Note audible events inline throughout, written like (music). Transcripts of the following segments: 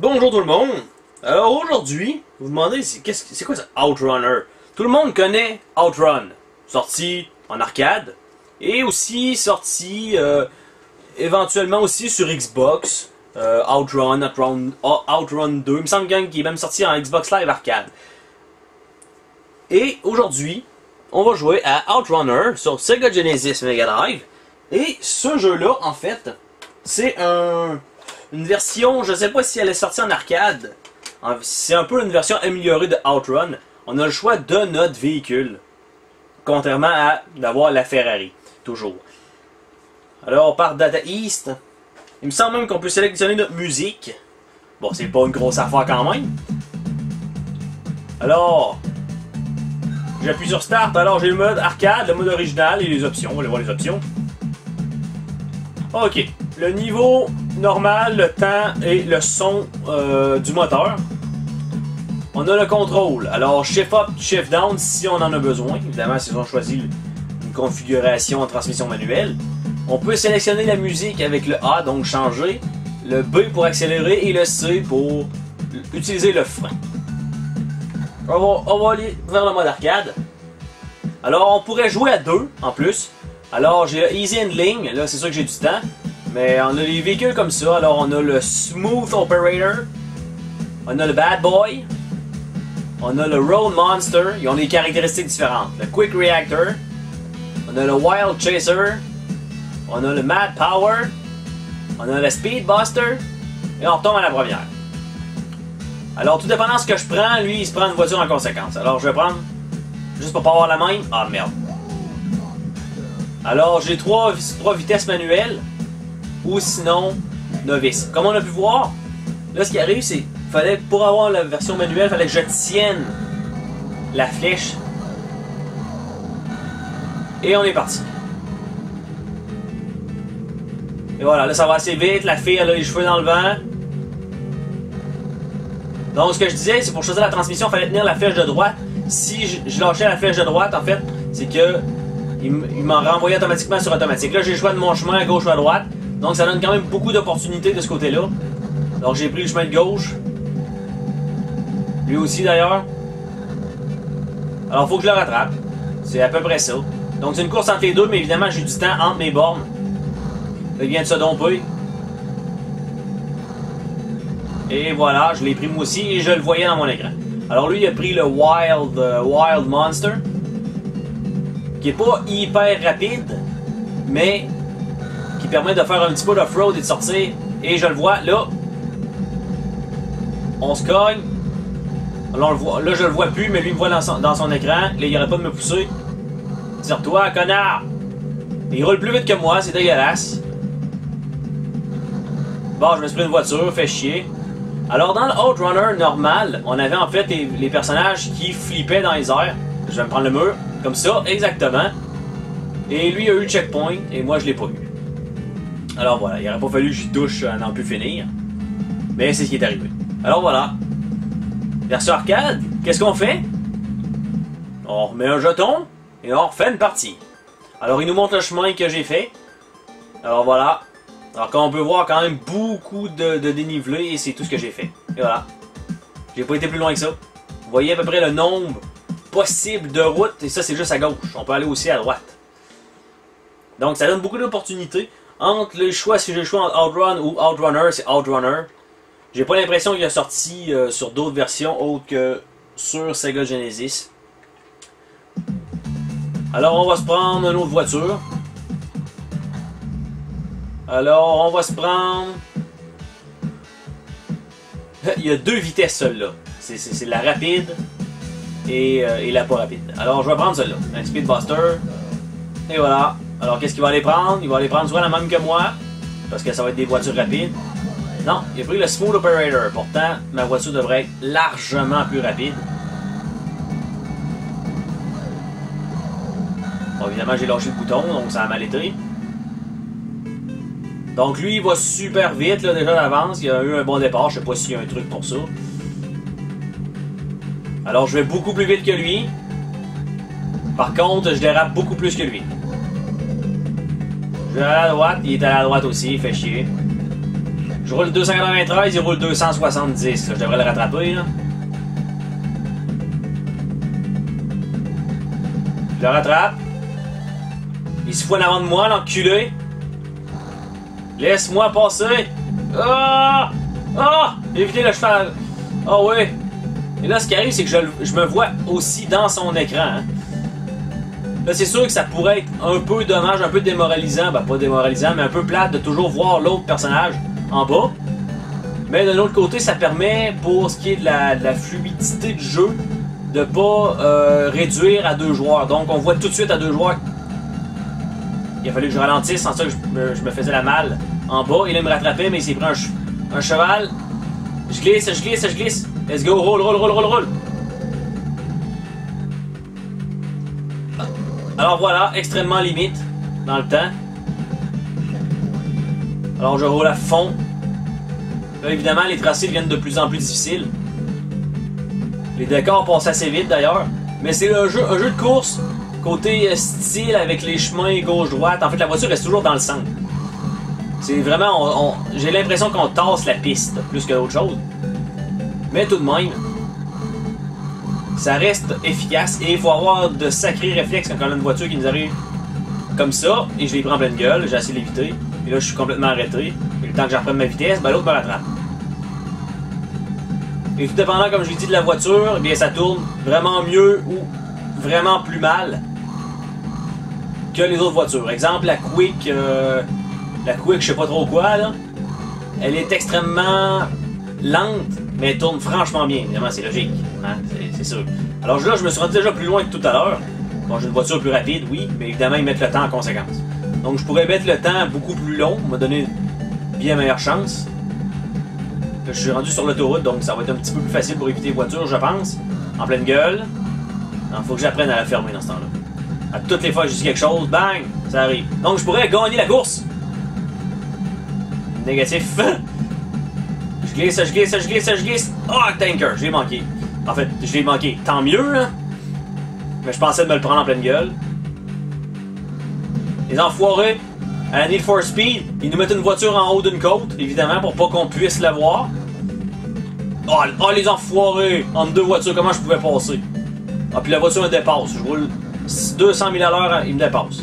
Bonjour tout le monde! Alors aujourd'hui, vous vous demandez c'est c'est quoi ça Outrunner? Tout le monde connaît Outrun, sorti en arcade et aussi sorti euh, éventuellement aussi sur Xbox. euh, Outrun, Outrun, Outrun 2, il me semble qu'il est même sorti en Xbox Live Arcade. Et aujourd'hui, on va jouer à Outrunner sur Sega Genesis Mega Drive. Et ce jeu-là, en fait, c'est un, une version, je sais pas si elle est sortie en arcade. C'est un peu une version améliorée de Outrun. On a le choix de notre véhicule. Contrairement à d'avoir la Ferrari. Toujours. Alors, par Data East, il me semble même qu'on peut sélectionner notre musique. Bon, c'est pas une grosse affaire quand même. Alors, j'appuie sur Start. Alors, j'ai le mode arcade, le mode original et les options. On va voir les options. Ok. Le niveau normal, le temps et le son euh, du moteur. On a le contrôle. Alors, shift up, shift down si on en a besoin. Évidemment, si on choisit une configuration en transmission manuelle. On peut sélectionner la musique avec le A, donc changer. Le B pour accélérer et le C pour utiliser le frein. On va, aller vers le mode arcade. Alors, on pourrait jouer à deux en plus. Alors, j'ai Easy Handling. Là, c'est sûr que j'ai du temps. Mais on a les véhicules comme ça. Alors, on a le Smooth Operator. On a le Bad Boy. On a le Road Monster. Ils ont des caractéristiques différentes. Le Quick Reactor. On a le Wild Chaser. On a le Mad Power. On a le Speed Buster. Et on retombe à la première. Alors, tout dépendant de ce que je prends, lui, il se prend une voiture en conséquence. Alors, je vais prendre, juste pour pas avoir la même. Ah, merde. Alors, j'ai trois, trois vitesses manuelles. Ou sinon, novice. Comme on a pu voir, là, ce qui arrive, c'est fallait pour avoir la version manuelle, fallait que je tienne la flèche. Et on est parti. Et voilà, là ça va assez vite, la fille elle a les cheveux dans le vent. Donc ce que je disais, c'est pour choisir la transmission, il fallait tenir la flèche de droite. Si je, lâchais la flèche de droite, en fait, c'est que il, il m'en renvoyait automatiquement sur automatique. Là j'ai le choix de mon chemin à gauche ou à droite. Donc ça donne quand même beaucoup d'opportunités de ce côté-là. Donc j'ai pris le chemin de gauche. Lui aussi d'ailleurs. Alors faut que je le rattrape. C'est à peu près ça. Donc c'est une course entre les deux, mais évidemment j'ai du temps entre mes bornes. Il vient de se domper. Et voilà, je l'ai pris moi aussi et je le voyais dans mon écran. Alors lui, il a pris le Wild, euh, Wild Monster. Qui est pas hyper rapide, mais permet de faire un petit peu d'off-road et de sortir. Et je le vois, là, on se cogne. Là, on le voit, là je le vois plus, mais lui me voit dans son, écran. Là, il arrête pas de me pousser. Tire-toi, connard! Il roule plus vite que moi, c'est dégueulasse. Bon, je me suis pris une voiture, fait chier. Alors, dans le Outrunner normal, on avait en fait les, les personnages qui flippaient dans les airs. Je vais me prendre le mur, comme ça, exactement. Et lui a eu le checkpoint, et moi je l'ai pas eu. Alors voilà, il aurait pas fallu que j'y touche à n'en plus finir. Mais c'est ce qui est arrivé. Alors voilà. Version arcade, qu'est-ce qu'on fait? On remet un jeton, et on refait une partie. Alors il nous montre le chemin que j'ai fait. Alors voilà. Alors comme on peut voir quand même beaucoup de, de dénivelé et c'est tout ce que j'ai fait. Et voilà. J'ai pas été plus loin que ça. Vous voyez à peu près le nombre possible de routes et ça c'est juste à gauche. On peut aller aussi à droite. Donc ça donne beaucoup d'opportunités. Entre les choix, si le choix entre Outrun ou Outrunner, c'est Outrunner. J'ai pas l'impression qu'il a sorti euh, sur d'autres versions autres que sur Sega Genesis. Alors on va se prendre une autre voiture. Alors on va se prendre. (laughs) Il y a deux vitesses celle-là. C'est la rapide et, euh, et la pas rapide. Alors je vais prendre celle-là. Un Speedbuster. Et voilà. Alors qu'est-ce qu'il va aller prendre? Il va aller prendre soit la même que moi. Parce que ça va être des voitures rapides. Non, il a pris le Smooth Operator. Pourtant, ma voiture devrait être largement plus rapide. Bon, évidemment, j'ai lâché le bouton, donc ça a mal été. Donc lui, il va super vite, là, déjà d'avance. Il a eu un bon départ. Je sais pas s'il y a un truc pour ça. Alors, je vais beaucoup plus vite que lui. Par contre, je dérape beaucoup plus que lui. Je vais à la droite, il est à la droite aussi, il fait chier. Je roule 293, il roule 270. là. Je devrais le rattraper, là. Je le rattrape. Il se fout en avant de moi, l'enculé. Laisse-moi passer. Ah! Ah! Évitez le cheval. Ah oui. Et là, ce qui arrive, c'est que je, je me vois aussi dans son écran. hein. Là, c'est sûr que ça pourrait être un peu dommage, un peu démoralisant. Ben, pas démoralisant, mais un peu plate de toujours voir l'autre personnage en bas. Mais d'un autre côté, ça permet, pour ce qui est de la, fluidité du jeu, de pas euh, réduire à deux joueurs. Donc, on voit tout de suite à deux joueurs. Il a fallu que je ralentisse, sans ça que je me, faisais la malle en bas. Il me rattrapé, mais il s'est pris un, un cheval. Je glisse, je glisse, je glisse. Let's go, roule, roule, roule, roule, roule. Alors voilà, extrêmement limite dans le temps. Alors je roule à fond. Là, évidemment, les tracés deviennent de plus en plus difficiles. Les décors passent assez vite d'ailleurs. Mais c'est un jeu, de course côté euh, style avec les chemins gauche-droite. En fait, la voiture reste toujours dans le centre. C'est vraiment. J'ai l'impression qu'on tasse la piste plus que d'autres choses. Mais tout de même, ça reste efficace et il faut avoir de sacrés réflexes quand on a une voiture qui nous arrive comme ça et je l'ai pris en pleine gueule, j'ai de l'éviter. Et là, je suis complètement arrêté. Et le temps que je reprenne ma vitesse, ben l'autre me rattrape. Et tout dépendant, comme je l'ai dit, de la voiture, eh bien ça tourne vraiment mieux ou vraiment plus mal que les autres voitures. Exemple, la Quick, euh, la Quick, je sais pas trop quoi, là. Elle est extrêmement lente, mais elle tourne franchement bien. Évidemment, c'est logique. Hein, c'est- sûr. Alors là, je me suis rendu déjà plus loin que tout à l'heure. Bon, j'ai une voiture plus rapide, oui, mais évidemment, ils mettent le temps en conséquence. Donc, je pourrais mettre le temps beaucoup plus long, me donner une bien meilleure chance. Je suis rendu sur l'autoroute, donc ça va être un petit peu plus facile pour éviter les voitures, je pense. En pleine gueule. Il faut que j'apprenne à la fermer dans ce temps-là. À toutes les fois que je dis quelque chose, bang, ça arrive. Donc, je pourrais gagner la course. Négatif. (laughs) je glisse, je glisse, je glisse, je glisse. Ah, tanker, je l'ai manqué. En fait, je l'ai manqué. Tant mieux, là. Mais je pensais de me le prendre en pleine gueule. Les enfoirés, à Need for Speed, ils nous mettent une voiture en haut d'une côte, évidemment, pour pas qu'on puisse la voir. Oh, oh, les enfoirés! Entre deux voitures, comment je pouvais passer? Ah, puis la voiture me dépasse. Je roule 200 000 à l'heure, il me dépasse.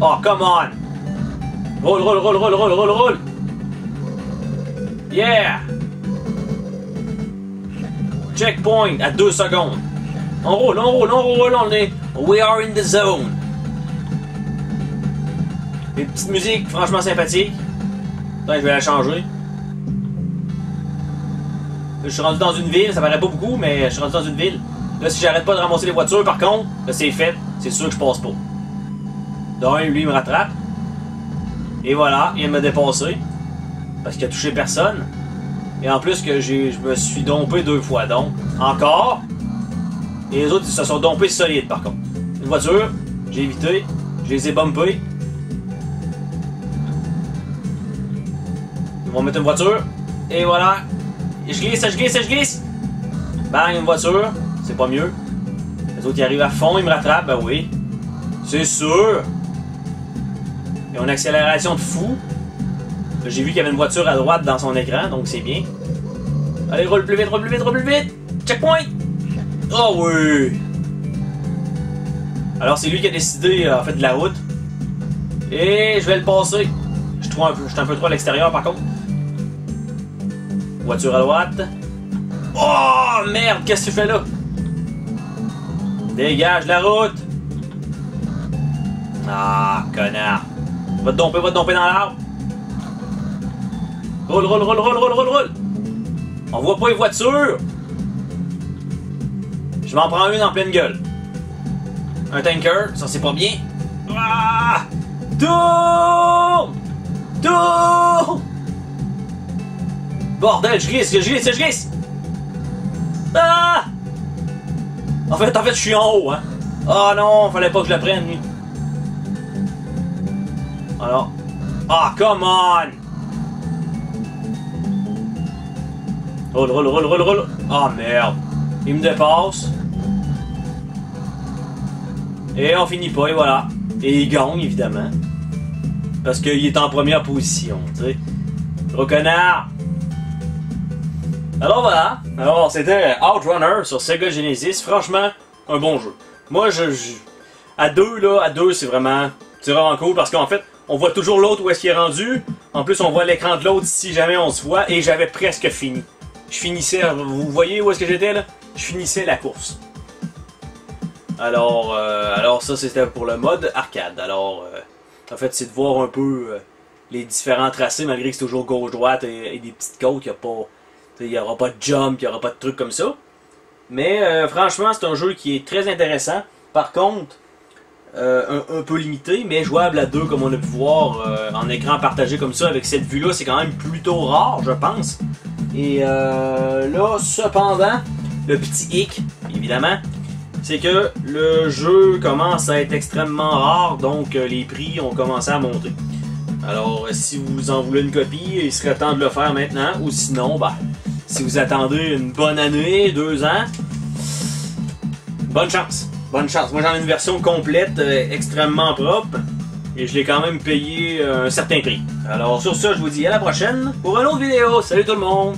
Oh, come on! Roule, roule, roule, roule, roule, roule, roule! Yeah! Checkpoint à 2 secondes. On roule, on roule, on roule, on est. We are in the zone. Des petites musiques franchement sympathiques. Attends, je vais la changer. Je suis rendu dans une ville, ça paraît pas beaucoup, mais je suis rendu dans une ville. Là, si j'arrête pas de ramasser les voitures, par contre, c'est fait. C'est sûr que je passe pas. D'un, lui, il me rattrape. Et voilà, il vient de. Parce qu'il a touché personne. Et en plus que je me suis dompé deux fois, donc. Encore. Et les autres, ils se sont dompés solides, par contre. Une voiture, j'ai évité. Je les ai bumpés. Ils vont mettre une voiture. Et voilà. Et je glisse, je glisse, je glisse. Bang, une voiture. C'est pas mieux. Les autres, ils arrivent à fond, ils me rattrapent. Ben oui. C'est sûr. Ont une accélération de fou. J'ai vu qu'il y avait une voiture à droite dans son écran, donc c'est bien. Allez, roule plus vite, roule plus vite, roule plus vite. Checkpoint. Oh oui. Alors c'est lui qui a décidé euh, en fait de la route. Et je vais le passer. Je suis un peu trop à l'extérieur par contre. Voiture à droite. Oh merde, qu'est-ce que tu fais là? Dégage la route! Ah, connard! Va te domper, va te domper dans l'arbre! Roule, roule, roule, roule, roule, roule, roule! On voit pas les voitures! Je m'en prends une en pleine gueule. Un tanker, ça c'est pas bien. Ah! Tourne! Bordel, je glisse, je glisse, je glisse! Ah! En fait, en fait, je suis en haut, hein. Ah non, fallait pas que je le prenne. Alors. Ah, come on! Roule, roule, roule, roule, roule. Ah merde. Il me dépasse. Et on finit pas, et voilà. Et il gagne, évidemment. Parce qu'il est en première position, tu sais. Connard! Alors voilà, alors c'était Outrunner sur Sega Genesis, franchement, un bon jeu. Moi, je, je- à deux, là, à deux, c'est vraiment, c'est vraiment cool parce qu'en fait, on voit toujours l'autre où est-ce qu'il est rendu. En plus, on voit l'écran de l'autre si jamais on se voit et j'avais presque fini. Je finissais, vous voyez où est-ce que j'étais là? Je finissais la course. Alors, euh, alors ça c'était pour le mode arcade. Alors, euh, en fait, c'est de voir un peu euh, les différents tracés malgré que c'est toujours gauche-droite et, et des petites côtes. Il n'y aura pas de jump, il n'y aura pas de trucs comme ça. Mais euh, franchement, c'est un jeu qui est très intéressant. Par contre, euh, un, peu limité, mais jouable à deux, comme on a pu voir en écran partagé comme ça, avec cette vue-là, c'est quand même plutôt rare, je pense. Et euh, là, cependant, le petit hic, évidemment, c'est que le jeu commence à être extrêmement rare, donc euh, les prix ont commencé à monter. Alors, euh, si vous en voulez une copie, il serait temps de le faire maintenant, ou sinon, bah, si vous attendez une bonne année, deux ans, bonne chance. Bonne chance. Moi, j'en ai une version complète, euh, extrêmement propre, et je l'ai quand même payé euh, un certain prix. Alors, sur ça, je vous dis à la prochaine pour une autre vidéo. Salut tout le monde!